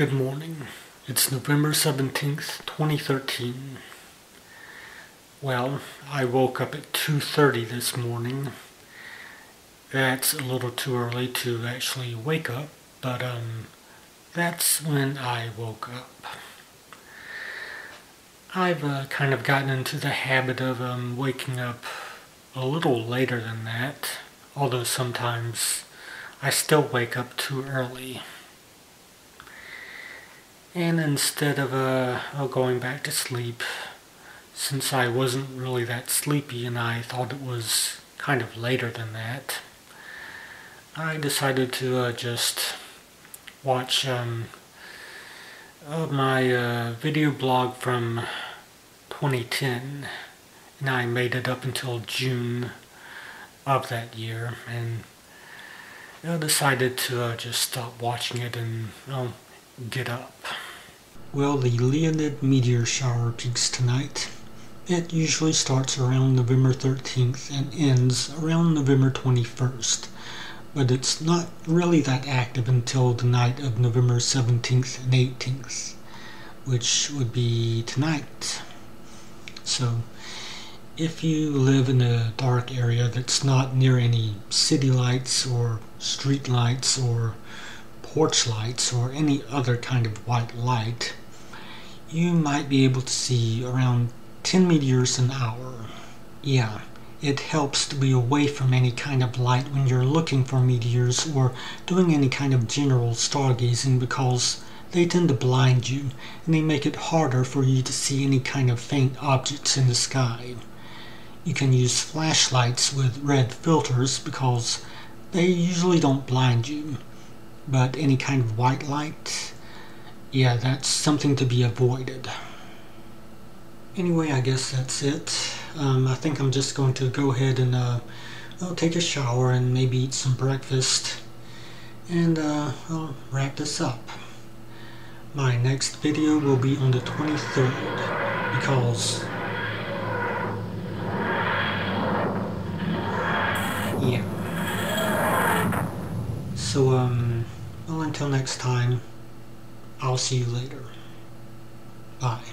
Good morning. It's November 17th, 2013. Well, I woke up at 2.30 this morning. That's a little too early to actually wake up, but um, that's when I woke up. I've uh, kind of gotten into the habit of um, waking up a little later than that, although sometimes I still wake up too early. And instead of uh, going back to sleep, since I wasn't really that sleepy and I thought it was kind of later than that, I decided to uh, just watch um, uh, my uh, video blog from 2010 and I made it up until June of that year and I decided to uh, just stop watching it and get up. Well, the Leonid meteor shower peaks tonight. It usually starts around November 13th and ends around November 21st, but it's not really that active until the night of November 17th and 18th, which would be tonight. So, if you live in a dark area that's not near any city lights or street lights or porch lights or any other kind of white light, you might be able to see around 10 meteors an hour. Yeah, it helps to be away from any kind of light when you're looking for meteors or doing any kind of general stargazing because they tend to blind you and they make it harder for you to see any kind of faint objects in the sky. You can use flashlights with red filters because they usually don't blind you but any kind of white light, yeah, that's something to be avoided. Anyway, I guess that's it. Um, I think I'm just going to go ahead and uh, I'll take a shower and maybe eat some breakfast and uh, I'll wrap this up. My next video will be on the 23rd because yeah. So um well, until next time, I'll see you later. Bye.